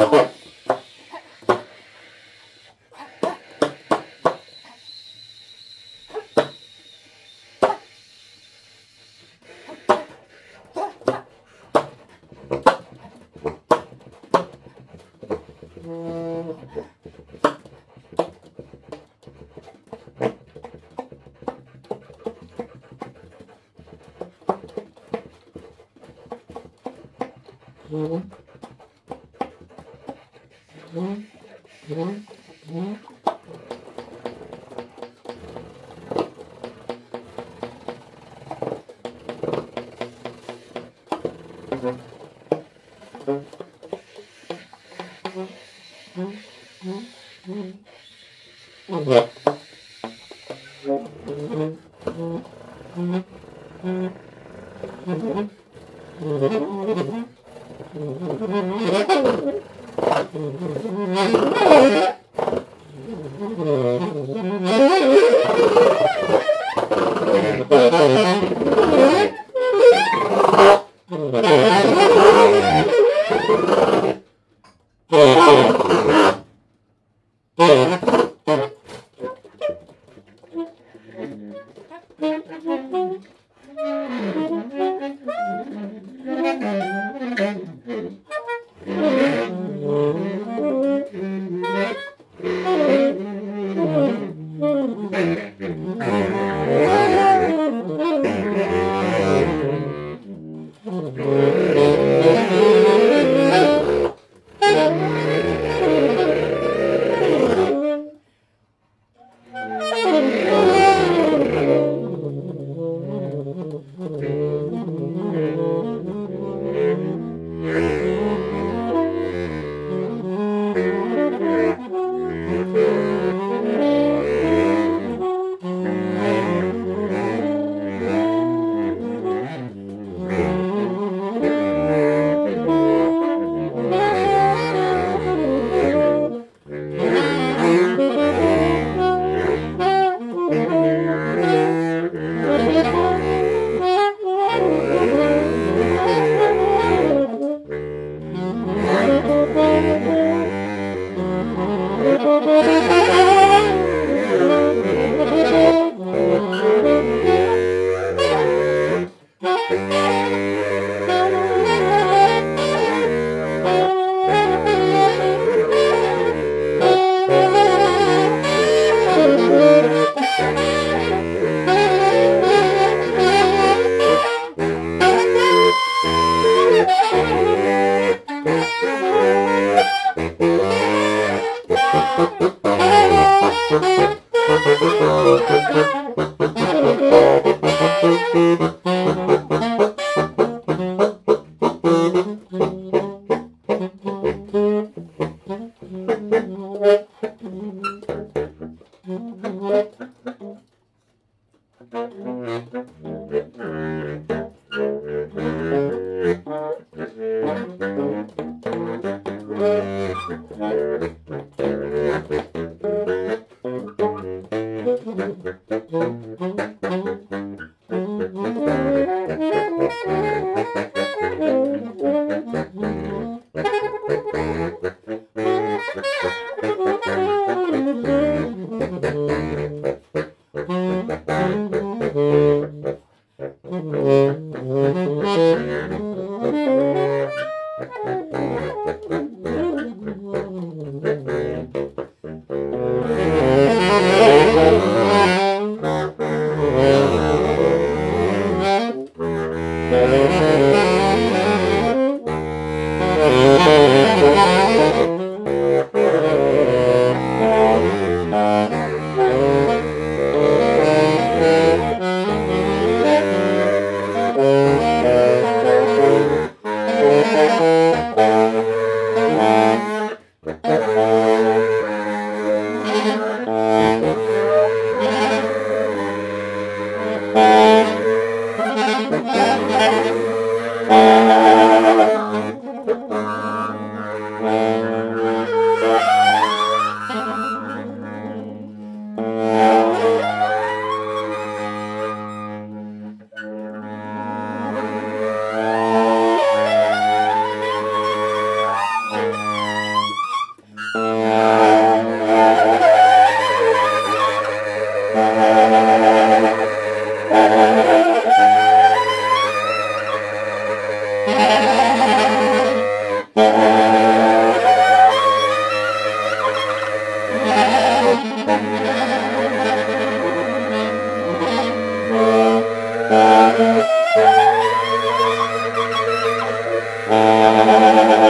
Напомню. Thank you. subscribe Thank you. なるほど。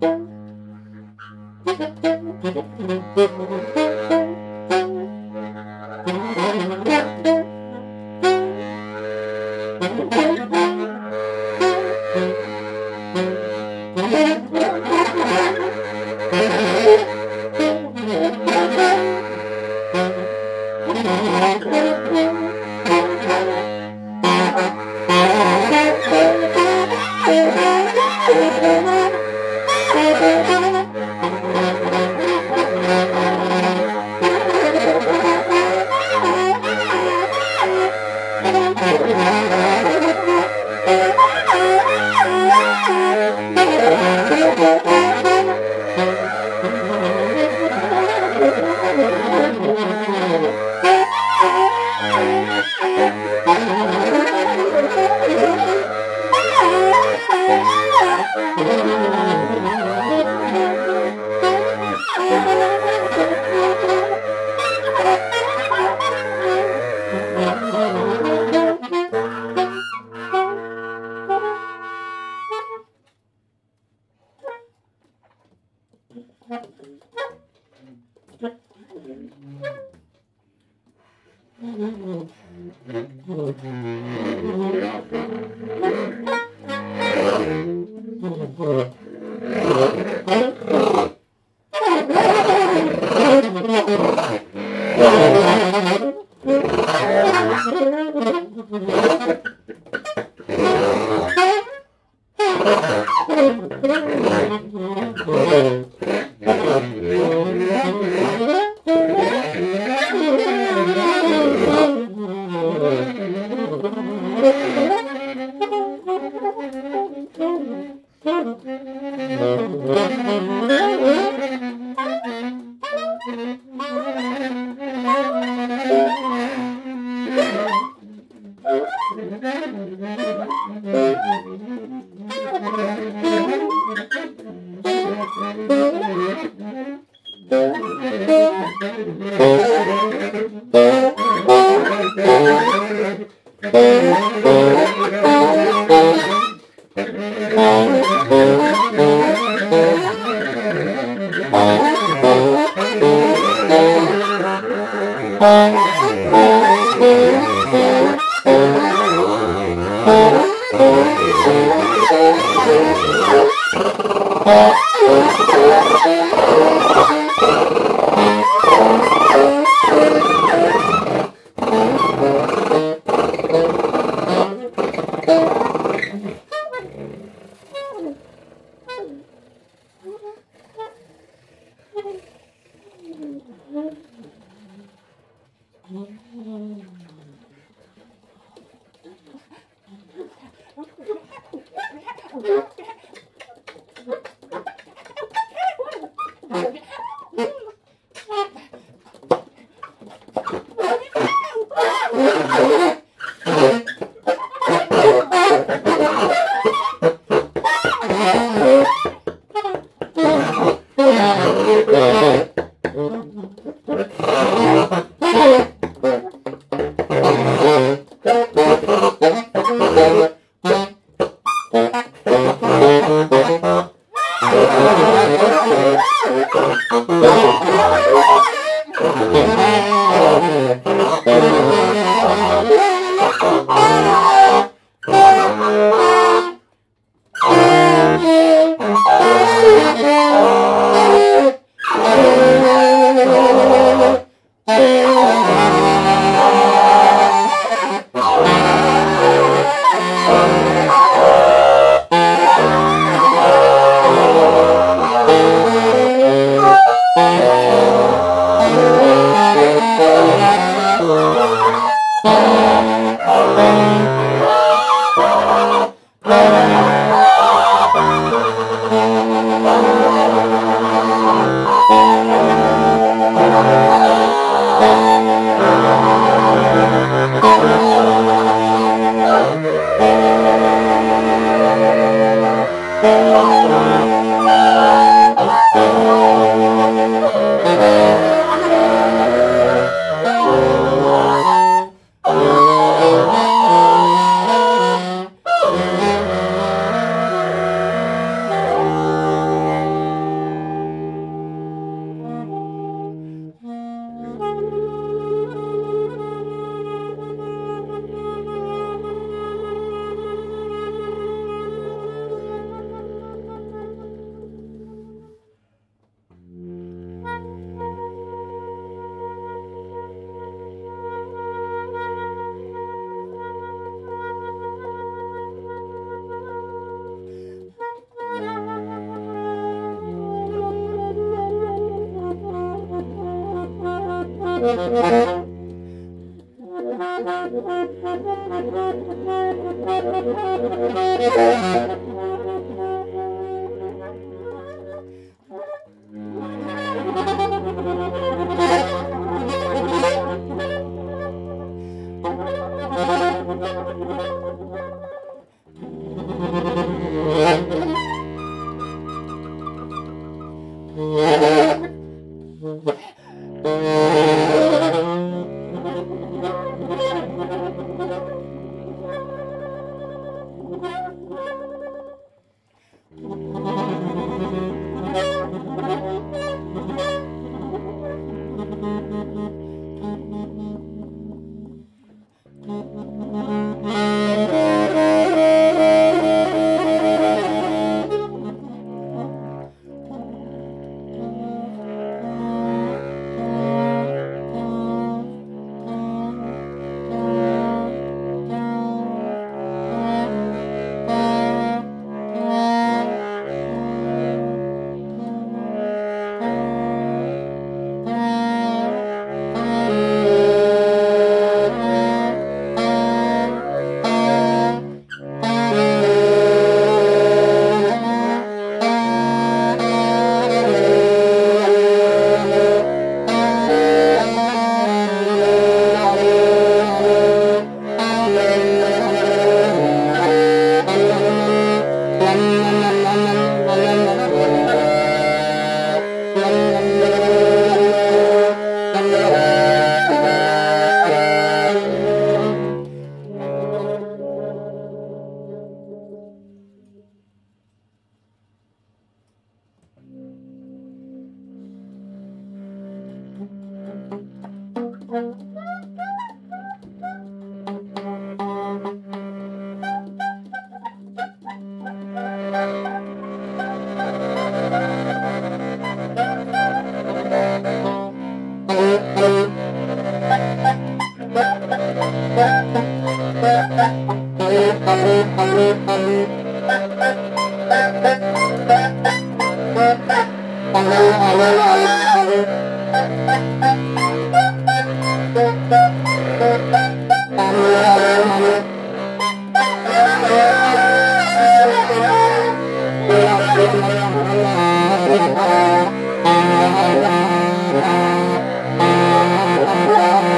Thank you. Oh. Oh, Thank you.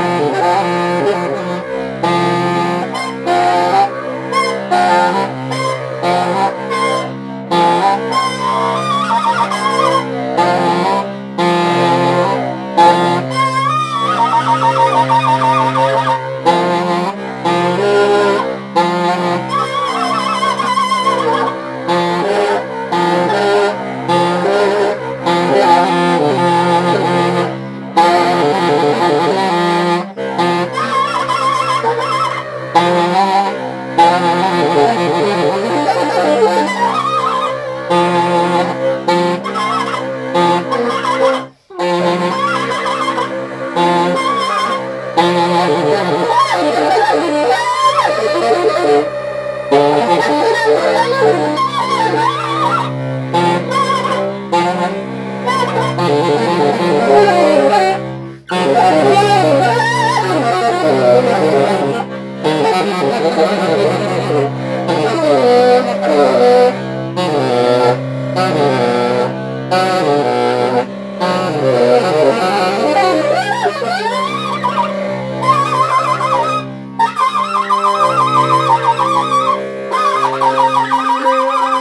Thank you.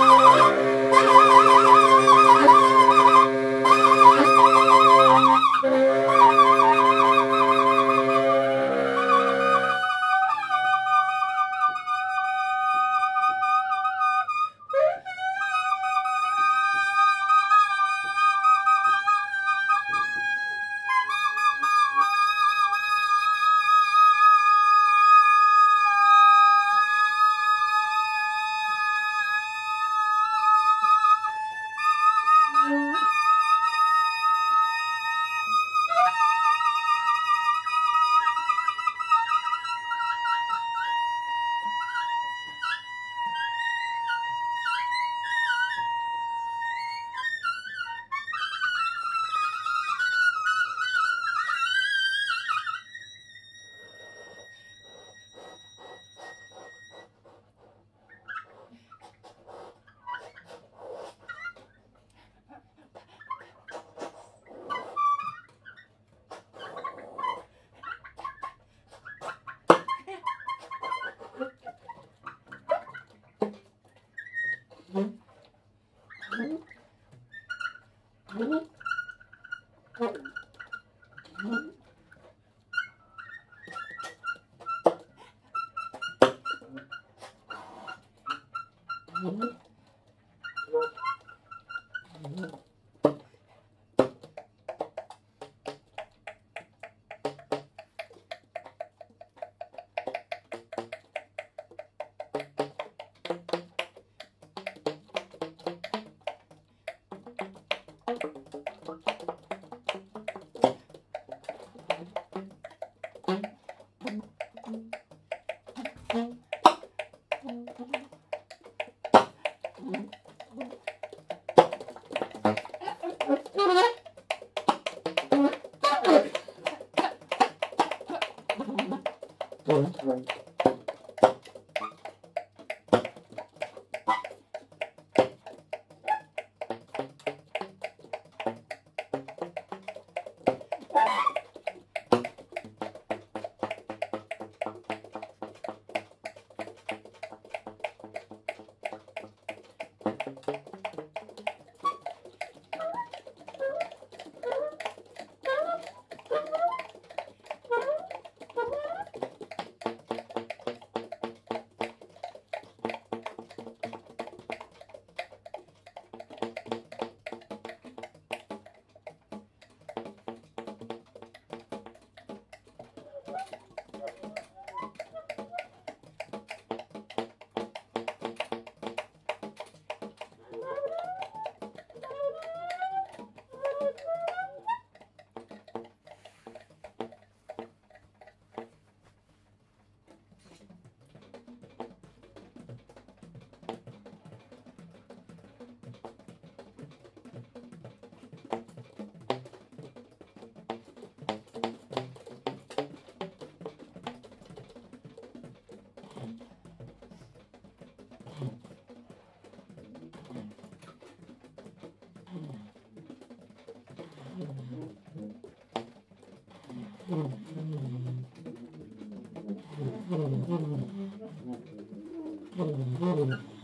Mm-hmm. Thank Oh, my God.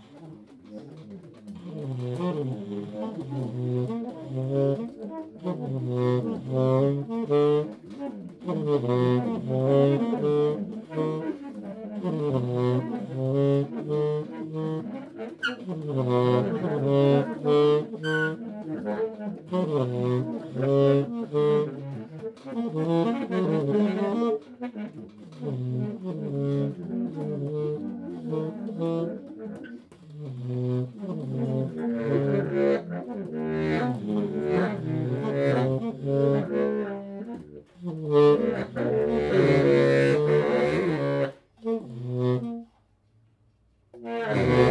Yeah.